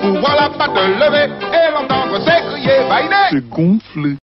pour voir la patte levée et l'entendre s'écrier Biden. C'est gonflé.